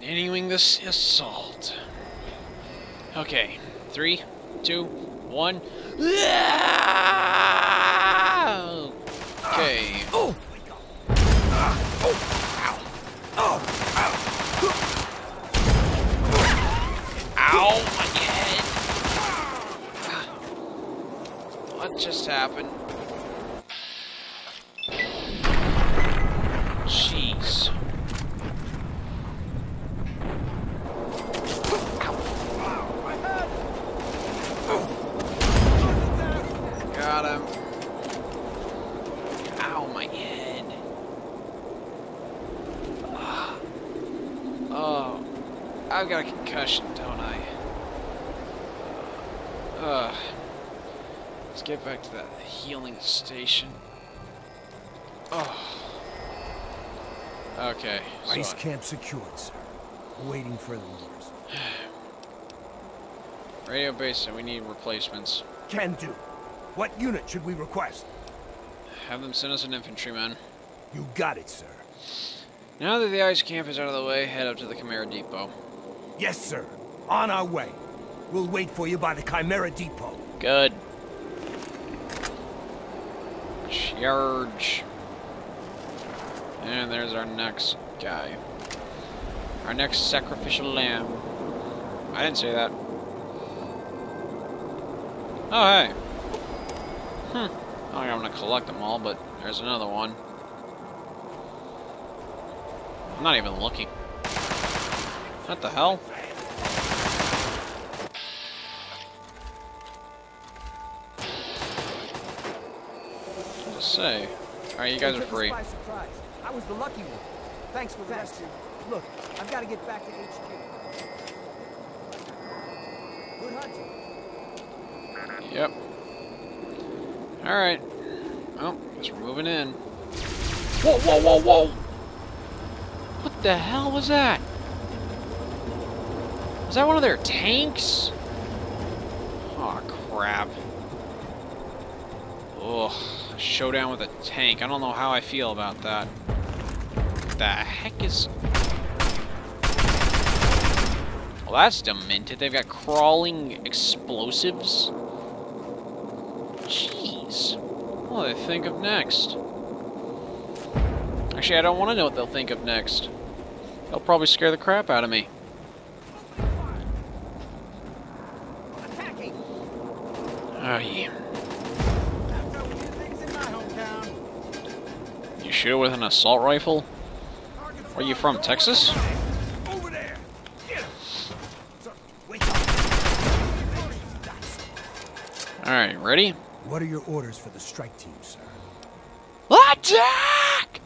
Continuing this assault. Okay, three, two, one. Okay. Oh! Ow, my head. Ah, what just happened? Jeez. Got him. Ow, my head. Ah. Oh. I've got a concussion, don't I? Ugh. Let's get back to that healing station. Oh. Okay. so Ice camp secured, sir. Waiting for the orders. Radio base, and we need replacements. Can do. What unit should we request? Have them send us an infantryman. You got it, sir. Now that the ice camp is out of the way, head up to the Chimera Depot. Yes, sir. On our way. We'll wait for you by the Chimera Depot. Good. Charge. And there's our next guy. Our next sacrificial lamb. I didn't say that. Oh, hey. Hmm. I don't think I'm gonna collect them all, but there's another one. I'm not even looking. What the hell? Just say. Alright, you guys are free. I was the lucky one. Thanks for the rescue. Look, I've got to get back to HQ. Good hunting. Yep. Alright. Well, guess we're moving in. Whoa, whoa, whoa, whoa! What the hell was that? Was that one of their tanks? Oh crap. Ugh. Showdown with a tank. I don't know how I feel about that. What the heck is... Well, that's demented. They've got crawling explosives. Jeez. What do they think of next? Actually, I don't want to know what they'll think of next. They'll probably scare the crap out of me. Oh, yeah. That's how we do things in my hometown. You shoot with an assault rifle? Where you from, Texas? Over there! Get him! Sir, wait Alright, ready? What are your orders for the strike team, sir? Attack!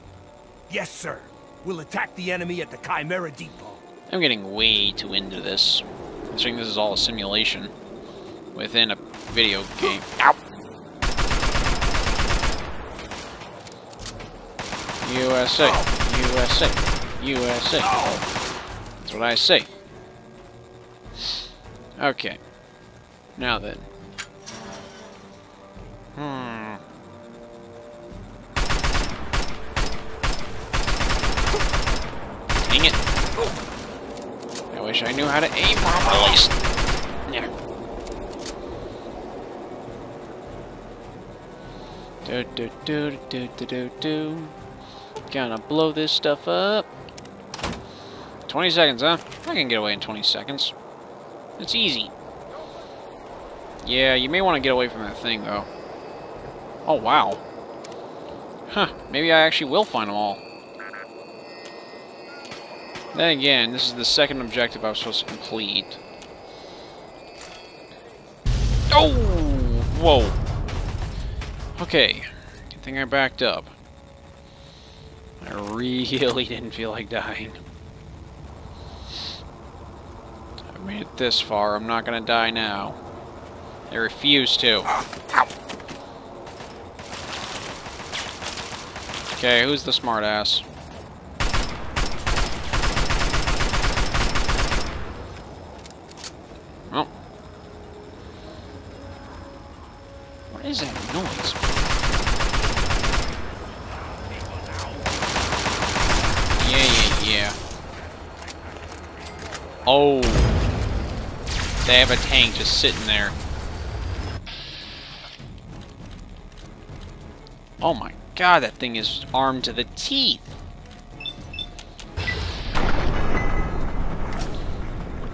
Yes, sir. We'll attack the enemy at the Chimera Depot. I'm getting way too into this. Considering this is all a simulation within a video game. Ow! USA, USA, USA. That's what I say. Okay. Now then. Hmm. Dang it. I wish I knew how to aim properly. Yeah. Do do do do do do do. Gonna blow this stuff up. 20 seconds, huh? I can get away in 20 seconds. It's easy. Yeah, you may want to get away from that thing, though. Oh, wow. Huh, maybe I actually will find them all. Then again, this is the second objective I was supposed to complete. Oh! Whoa. Okay. Good thing I backed up. I really didn't feel like dying. I made it this far. I'm not gonna die now. I refuse to. Okay, who's the smartass? Well. What is that noise? Yeah, yeah, yeah. Oh. They have a tank just sitting there. Oh my god, that thing is armed to the teeth.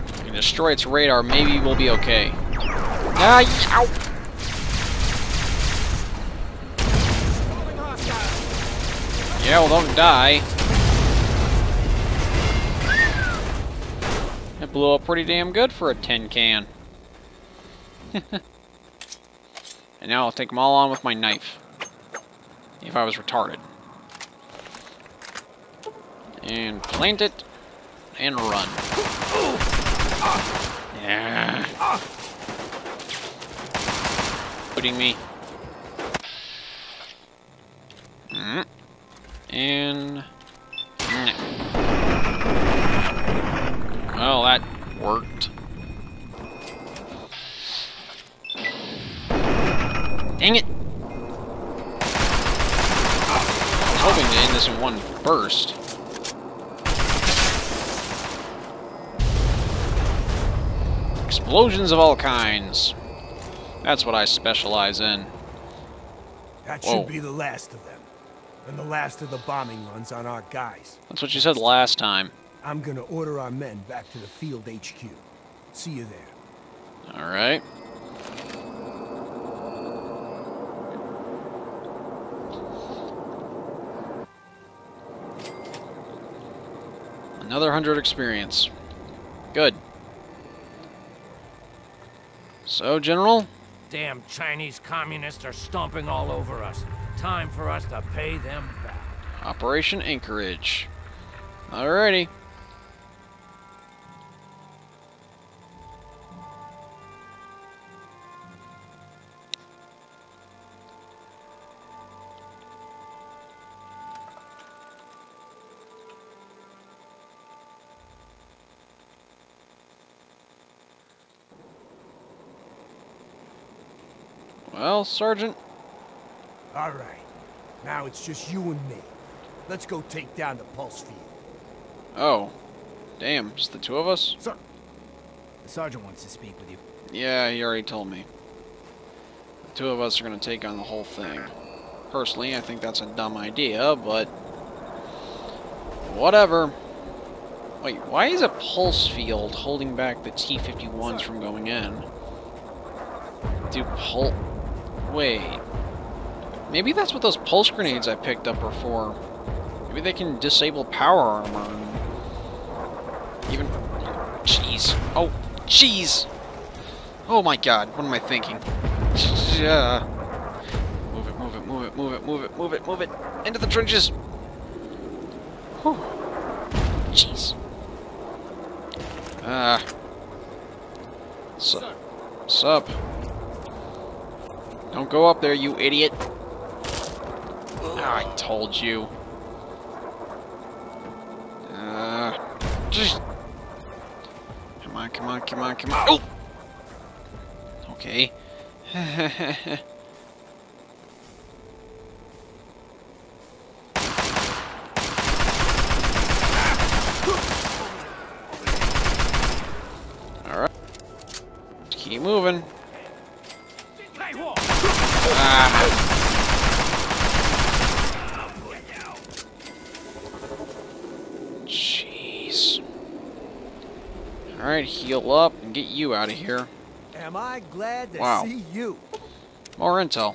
If we can destroy its radar, maybe we'll be okay. Ah, ow! Yeah, well, don't die. It blew up pretty damn good for a tin can. and now I'll take them all on with my knife. If I was retarded. And plant it. And run. Yeah. Putting me. Mm. And... Mm. Well, that worked. Dang it! I was hoping to end this in one burst. Explosions of all kinds. That's what I specialize in. That Whoa. should be the last of them. And the last of the bombing runs on our guys. That's what you said last time. I'm gonna order our men back to the field HQ. See you there. Alright. Another hundred experience. Good. So, General? Damn Chinese communists are stomping all over us. Time for us to pay them back. Operation Anchorage. Alrighty. Well, Sergeant, All right. Now it's just you and me. Let's go take down the pulse field. Oh. Damn, just the two of us? Sir, the sergeant wants to speak with you. Yeah, he already told me. The two of us are going to take on the whole thing. Personally, I think that's a dumb idea, but... Whatever. Wait, why is a pulse field holding back the T-51s from going in? Do pul... Wait. Maybe that's what those pulse grenades I picked up are for. Maybe they can disable power armor even... Jeez. Oh, jeez! Oh my god, what am I thinking? Yeah. Move it, move it, move it, move it, move it, move it, move it! Into the trenches! Whew. Jeez. Ah. Sup? Sup? Don't go up there, you idiot! Ah, I told you. Uh, just Come on, come on, come on, come on. Oh! Okay. Alright. Keep moving. Ah. Jeez. Alright, heal up and get you out of here. Am I glad to Wow. see you? More intel.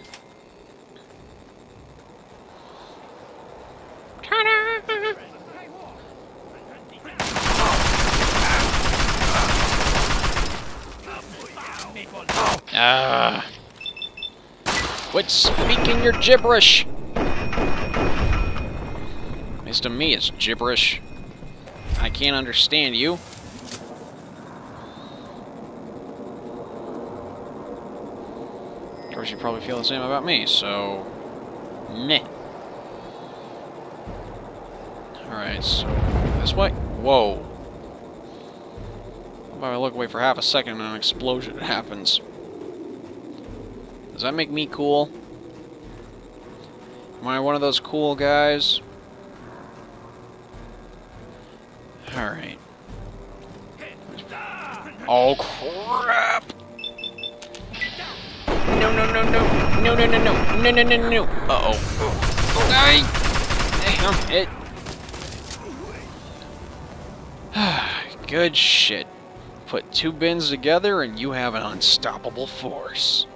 Ah. Quit speaking your gibberish! At to me it's gibberish. I can't understand you. Of course, you probably feel the same about me, so... Meh. Alright, so... This way? Whoa. If I look away for half a second and an explosion happens. Does that make me cool? Am I one of those cool guys? Alright. Oh crap! No no no no no no no no no no no no! Uh oh! Die! Hey, I'm hit. Good shit. Put two bins together and you have an unstoppable force.